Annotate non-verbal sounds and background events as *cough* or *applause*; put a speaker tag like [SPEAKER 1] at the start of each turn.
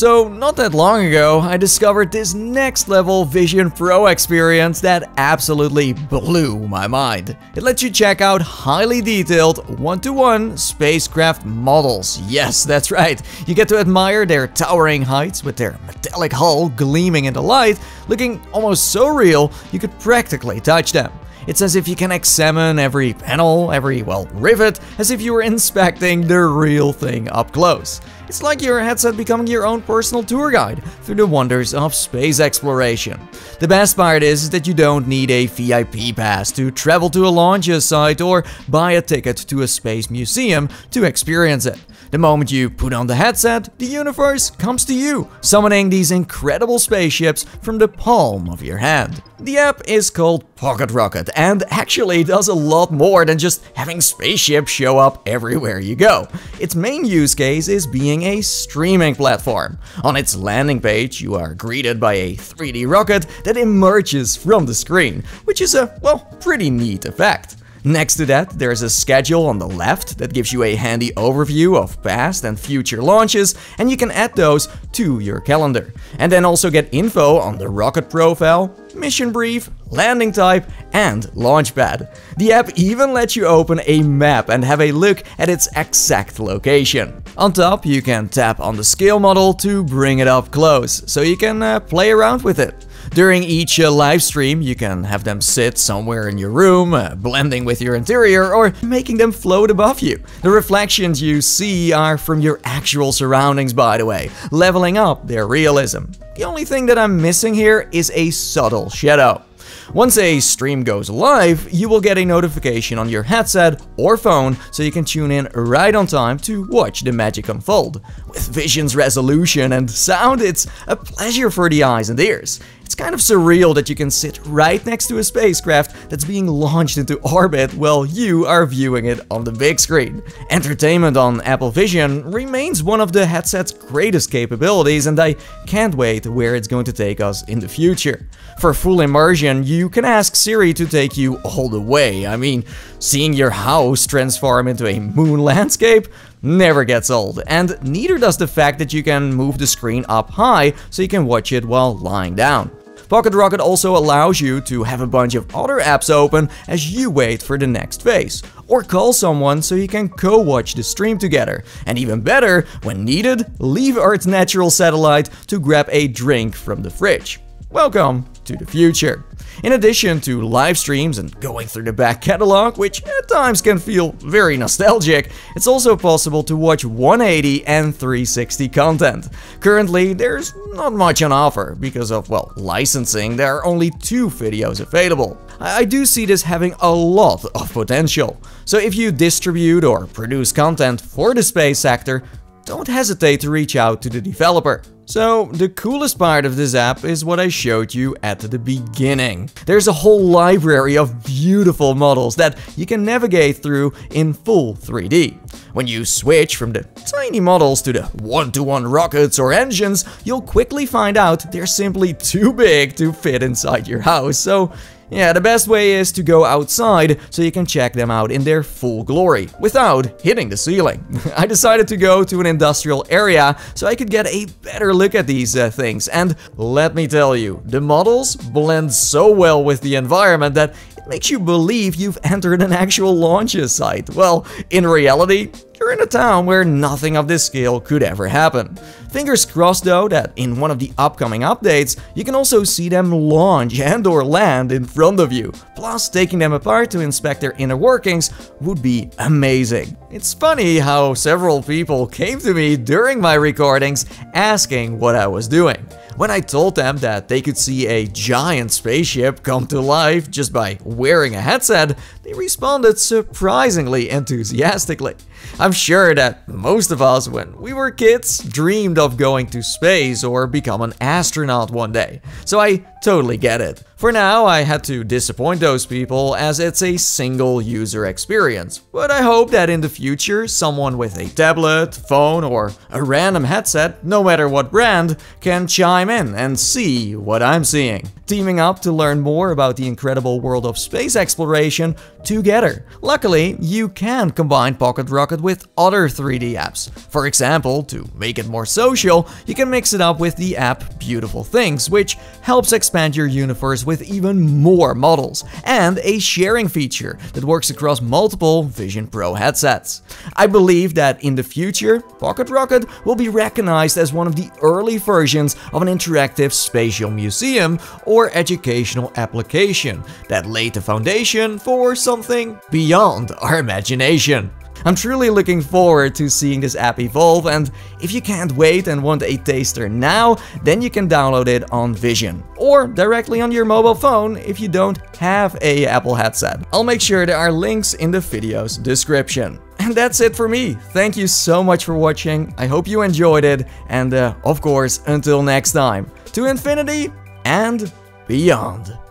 [SPEAKER 1] So, not that long ago, I discovered this next level Vision Pro experience that absolutely blew my mind. It lets you check out highly detailed one-to-one -one spacecraft models. Yes, that's right. You get to admire their towering heights with their metallic hull gleaming in the light, looking almost so real you could practically touch them. It's as if you can examine every panel, every, well, rivet, as if you were inspecting the real thing up close. It's like your headset becoming your own personal tour guide through the wonders of space exploration. The best part is that you don't need a VIP pass to travel to a launch site or buy a ticket to a space museum to experience it. The moment you put on the headset, the universe comes to you, summoning these incredible spaceships from the palm of your hand. The app is called Pocket Rocket and actually does a lot more than just having spaceships show up everywhere you go. Its main use case is being a streaming platform. On its landing page, you are greeted by a 3D rocket that emerges from the screen, which is a, well, pretty neat effect. Next to that, there's a schedule on the left that gives you a handy overview of past and future launches, and you can add those to your calendar. And then also get info on the rocket profile, mission brief, landing type, and launch pad. The app even lets you open a map and have a look at its exact location. On top, you can tap on the scale model to bring it up close, so you can uh, play around with it. During each uh, live stream, you can have them sit somewhere in your room, uh, blending with your interior, or making them float above you. The reflections you see are from your actual surroundings, by the way, leveling up their realism. The only thing that I'm missing here is a subtle shadow. Once a stream goes live, you will get a notification on your headset or phone so you can tune in right on time to watch the magic unfold. With Vision's resolution and sound, it's a pleasure for the eyes and ears. It's kind of surreal that you can sit right next to a spacecraft that's being launched into orbit while you are viewing it on the big screen. Entertainment on Apple Vision remains one of the headset's greatest capabilities and I can't wait where it's going to take us in the future. For full immersion, you can ask Siri to take you all the way. I mean, seeing your house transform into a moon landscape never gets old, and neither does the fact that you can move the screen up high so you can watch it while lying down. Pocket Rocket also allows you to have a bunch of other apps open as you wait for the next phase, or call someone so you can co-watch the stream together, and even better, when needed, leave Earth's natural satellite to grab a drink from the fridge. Welcome to the future. In addition to live streams and going through the back catalog, which at times can feel very nostalgic, it's also possible to watch 180 and 360 content. Currently, there's not much on offer because of, well, licensing, there are only two videos available. I, I do see this having a lot of potential. So if you distribute or produce content for the space sector, don't hesitate to reach out to the developer. So, the coolest part of this app is what I showed you at the beginning. There's a whole library of beautiful models that you can navigate through in full 3D. When you switch from the tiny models to the one-to-one -one rockets or engines, you'll quickly find out they're simply too big to fit inside your house, so yeah, the best way is to go outside so you can check them out in their full glory, without hitting the ceiling. *laughs* I decided to go to an industrial area so I could get a better look at these uh, things, and let me tell you, the models blend so well with the environment that it makes you believe you've entered an actual launch site. Well, in reality, you're in a town where nothing of this scale could ever happen. Fingers crossed though that in one of the upcoming updates, you can also see them launch and or land in front of you. Plus, taking them apart to inspect their inner workings would be amazing. It's funny how several people came to me during my recordings asking what I was doing. When I told them that they could see a giant spaceship come to life just by wearing a headset, they responded surprisingly enthusiastically. I'm sure that most of us, when we were kids, dreamed of going to space or become an astronaut one day, so I totally get it. For now, I had to disappoint those people as it's a single user experience, but I hope that in the future, someone with a tablet, phone, or a random headset, no matter what brand, can chime in and see what I'm seeing. Teaming up to learn more about the incredible world of space exploration together. Luckily, you can combine Pocket Rocket with other 3D apps. For example, to make it more social, you can mix it up with the app Beautiful Things, which helps expand your universe with even more models, and a sharing feature that works across multiple Vision Pro headsets. I believe that in the future, Pocket Rocket will be recognized as one of the early versions of an interactive spatial museum or educational application that laid the foundation for something beyond our imagination. I'm truly looking forward to seeing this app evolve and if you can't wait and want a taster now, then you can download it on Vision or directly on your mobile phone if you don't have a Apple headset. I'll make sure there are links in the video's description. And that's it for me. Thank you so much for watching. I hope you enjoyed it. And uh, of course, until next time, to infinity and beyond.